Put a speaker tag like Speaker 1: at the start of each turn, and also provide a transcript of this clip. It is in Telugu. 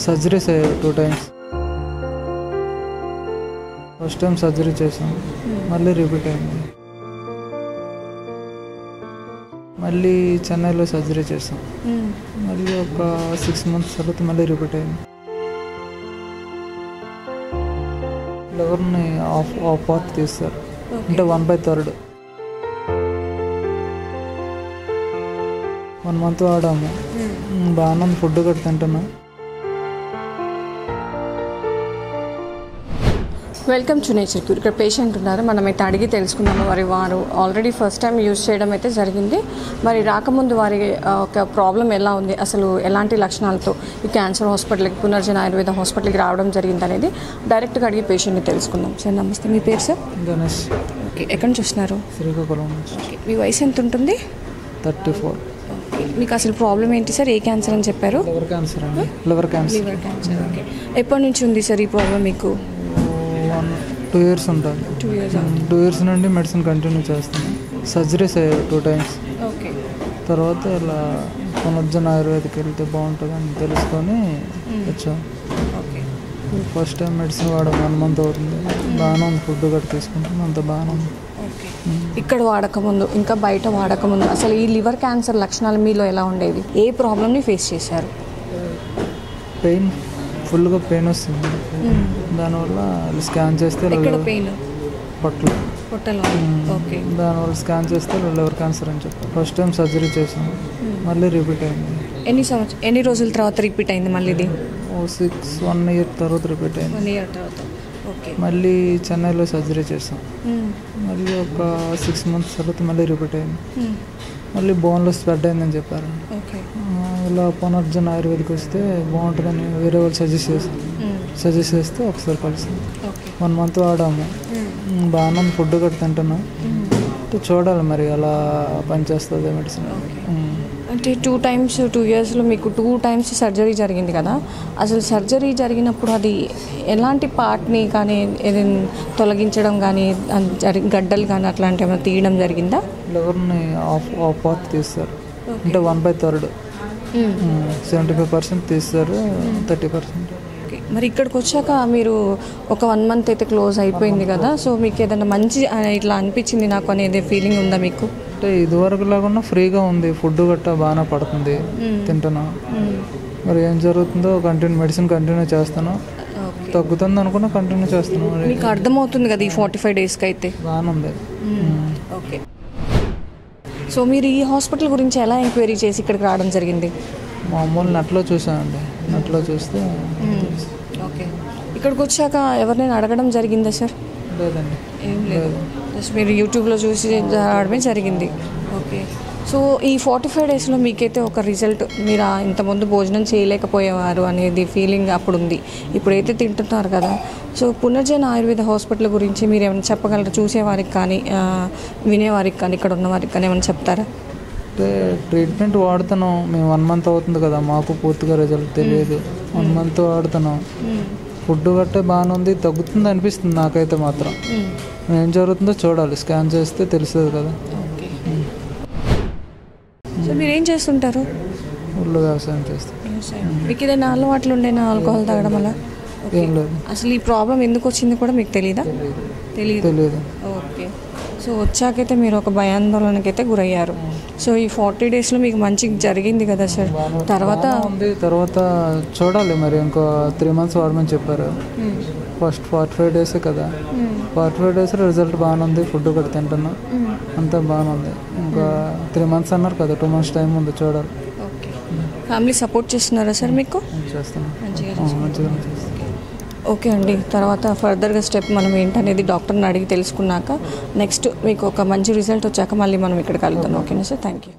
Speaker 1: సర్జరీస్ అయ్యాయి two times. First time surgery చేసాం మళ్ళీ రిపీట్ అయింది. మళ్ళీ చెన్నైలో సర్జరీ చేసాం మళ్ళీ ఒక సిక్స్ మంత్స్ తర్వాత మళ్ళీ రిపీట్ అయింది. లివర్ని ఆఫ్ ఆఫ్ పార్ట్ తీస్తారు. అంటే one by third. One month వాడాము. బాగానే ఫుడ్ కూడా తింటున్నాం.
Speaker 2: వెల్కమ్ టు నేచర్ క్యూర్ ఇక్కడ పేషెంట్ ఉన్నారు. మనం అయితే అడిగి తెలుసుకున్నాము మరి వారు ఆల్రెడీ ఫస్ట్ టైం యూజ్ చేయడం అయితే జరిగింది. మరి రాకముందు వారి ఒక ప్రాబ్లం ఎలా ఉంది? అసలు ఎలాంటి లక్షణాలతో ఈ క్యాన్సర్ హాస్పిటల్కి పునర్జన ఆయుర్వేద హాస్పిటల్కి రావడం జరిగింది అనేది డైరెక్ట్గా అడిగి పేషెంట్ని తెలుసుకుందాం. సార్ నమస్తే. మీ పేరు సార్?
Speaker 1: గణేష్.
Speaker 2: ఓకే ఎక్కడి నుంచి వస్తున్నారు?
Speaker 1: శ్రీకాకుళం
Speaker 2: మీ వయసు ఎంత ఉంటుంది?
Speaker 1: Thirty four.
Speaker 2: ఓకే మీకు అసలు ప్రాబ్లం ఏంటి సార్? ఏ క్యాన్సర్ అని చెప్పారు?
Speaker 1: లివర్ క్యాన్సర్ అండి. Liver cancer
Speaker 2: liver cancer okay ఎప్పటి నుంచి ఉంది సార్ ఈ ప్రాబ్లం మీకు?
Speaker 1: వన్ టూ ఇయర్స్ ఉంటుంది
Speaker 2: టూ ఇయర్స్
Speaker 1: టూ ఇయర్స్ నుండి మెడిసిన్ కంటిన్యూ చేస్తున్నాను సర్జరీస్ అయ్యాయి టూ టైమ్స్
Speaker 2: ఓకే
Speaker 1: తర్వాత ఇలా పునర్జన ఆయుర్వేదికి వెళ్తే బాగుంటుందని తెలుసుకొని వచ్చాం.
Speaker 2: ఓకే
Speaker 1: ఫస్ట్ టైం మెడిసిన్ వాడడం వన్ మంత్ అవుతుంది. బాగానే ఉంది. ఫుడ్ కూడా తీసుకుంటాం అంత బాగానే ఉంది.
Speaker 2: ఓకే ఇక్కడ వాడకముందు ఇంకా బయట వాడకముందు అసలు ఈ లివర్ క్యాన్సర్ లక్షణాలు మీలో ఎలా ఉండేవి? ఏ ప్రాబ్లమ్ని ఫేస్ చేశారు?
Speaker 1: పెయిన్ ఫుల్గా పెయిన్ వస్తుంది. దానివల్ల స్కాన్ చేస్తే
Speaker 2: పొట్టలో. ఓకే.
Speaker 1: దానివల్ల స్కాన్ చేస్తే లివర్ క్యాన్సర్ అని చెప్పారు ఫస్ట్ టైం సర్జరీ చేసాం మళ్ళీ రిపీట్ అయింది.
Speaker 2: ఎన్ని సంవత్సరం ఎన్ని రోజుల తర్వాత రిపీట్ అయింది మళ్ళీ ఇది?
Speaker 1: ఓ సిక్స్ వన్ ఇయర్ తర్వాత రిపీట్ అయింది.
Speaker 2: వన్ ఇయర్ తర్వాత. ఓకే
Speaker 1: మళ్ళీ చెన్నైలో సర్జరీ చేసాం మళ్ళీ ఒక సిక్స్ మంత్స్ తర్వాత మళ్ళీ రిపీట్ అయింది. మళ్ళీ బోన్లో స్ప్రెడ్ అయిందని చెప్పారు.
Speaker 2: ఓకే
Speaker 1: ఇలా పునర్జన ఆయుర్వేదికి వస్తే బాగుంటుందని వేరే వాళ్ళు సజెస్ట్ చేసి సజెస్ట్ చేస్తే ఒకసారి కలిసి. వన్ మంత్ వాడాము. మ్, బాగానే ఫుడ్ కూడా తింటున్నాం. చూడాలి మరి అలా పనిచేస్తుంది మెడిసిన్
Speaker 2: అంటే టూ టైమ్స్ టూ ఇయర్స్లో మీకు టూ టైమ్స్ సర్జరీ జరిగింది కదా? అసలు సర్జరీ జరిగినప్పుడు అది ఎలాంటి పార్ట్ని కానీ ఏదైనా తొలగించడం కానీ జరి గడ్డలు కానీ అట్లాంటివి ఏమైనా తీయడం జరిగిందా?
Speaker 1: లివర్ని ఆఫ్ ఆఫ్ పార్ట్ తీస్తారు. అంటే one by third seventy five percent తీస్తారు థర్టీ పర్సెంట్.
Speaker 2: ఓకే. మరి ఇక్కడికి వచ్చాక మీరు ఒక వన్ మంత్ అయితే క్లోజ్ అయిపోయింది కదా సో మీకు ఏదైనా మంచి ఇట్లా అనిపించింది నాకు అనేది ఫీలింగ్ ఉందా మీకు?
Speaker 1: అంటే ఇదివరకు లాగా ఫ్రీగా ఉంది ఫుడ్ గట్టా బాగానే పడుతుంది తింటున్నాం. మరి ఏం జరుగుతుందో కంటిన్యూ మెడిసిన్ కంటిన్యూ చేస్తాను తగ్గుతుంది అనుకున్నా కంటిన్యూ చేస్తున్నాం. మరి
Speaker 2: మీకు అర్థమవుతుంది కదా ఈ ఫార్టీ ఫైవ్ డేస్కి అయితే
Speaker 1: బాగానే ఉంది.
Speaker 2: ఓకే. సో మీరు ఈ హాస్పిటల్ గురించి ఎలా ఎంక్వైరీ చేసి ఇక్కడికి రావడం జరిగింది?
Speaker 1: మామూలు నెట్లో చూసానండి నెట్లో చూస్తే
Speaker 2: ఓకే. ఇక్కడికి వచ్చాక ఎవరినైనా అడగడం జరిగిందా సార్?
Speaker 1: లేదండి.
Speaker 2: ఏం లేదు. జస్ట్ మీరు యూట్యూబ్లో చూసి రావడమే జరిగింది. ఓకే. సో ఈ ఫార్టీ ఫైవ్ డేస్లో మీకైతే ఒక రిజల్ట్ మీరు ఇంతకుముందు భోజనం చేయలేకపోయేవారు అనేది ఫీలింగ్ అప్పుడు ఉంది ఇప్పుడైతే తింటున్నారు కదా. సో పునర్జన ఆయుర్వేద హాస్పిటల్ గురించి మీరు ఏమైనా చెప్పగలరు? చూసేవారికి కానీ వినేవారికి కానీ ఇక్కడ ఉన్న వారికి కానీ ఏమైనా చెప్తారా?
Speaker 1: అంటే ట్రీట్మెంట్ వాడుతున్నాం. మేము వన్ మంత్ అవుతుంది కదా. మాకు పూర్తిగా రిజల్ట్ తెలియదు. వన్ మంత్ వాడుతున్నాం. ఫుడ్ గట్టే బాగానే ఉంది తగ్గుతుంది అనిపిస్తుంది నాకైతే మాత్రం. ఏం జరుగుతుందో చూడాలి. స్కాన్ చేస్తే తెలుస్తుంది కదా.
Speaker 2: సో మీరు ఏం చేస్తుంటారు?
Speaker 1: ఊళ్ళో వ్యవసాయం చేస్తాం.
Speaker 2: మీకు ఏదైనా అలవాట్లు ఉండేనా ఆల్కహాల్ తాగడం వల్ల
Speaker 1: ఏం లేదు.
Speaker 2: అసలు ఈ ప్రాబ్లం ఎందుకు వచ్చింది కూడా మీకు తెలియదా తెలియదు
Speaker 1: తెలియదు
Speaker 2: ఓకే. సో వచ్చాకైతే మీరు ఒక భయాందోళనకైతే గురయ్యారు. సో ఈ ఫార్టీ డేస్లో మీకు మంచి జరిగింది కదా సార్? తర్వాత
Speaker 1: ఉంది. తర్వాత చూడాలి మరి. ఇంకో త్రీ మంత్స్ వాడమని చెప్పారు. ఫస్ట్ ఫార్టీ ఫైవ్ డేసే కదా. ఫార్టీ ఫైవ్ డేస్ రిజల్ట్ బాగానే ఉంది ఫుడ్ కూడా తింటున్నాం. అంతా బాగానే ఉంది ఇంకా త్రీ మంత్స్ అన్నారు కదా. టూ మంత్స్ టైం ఉంది చూడాలి.
Speaker 2: ఓకే. ఫ్యామిలీ సపోర్ట్ చేస్తున్నారా సార్ మీకు?
Speaker 1: చేస్తున్నాం.
Speaker 2: మంచిగా ఓకే అండి. తర్వాత ఫర్దర్గా స్టెప్ మనం ఏంటనేది డాక్టర్ని అడిగి తెలుసుకున్నాక నెక్స్ట్ మీకు ఒక మంచి రిజల్ట్ వచ్చాక మళ్ళీ మనం ఇక్కడ కలుద్దాం ఓకేనా సార్? Thank you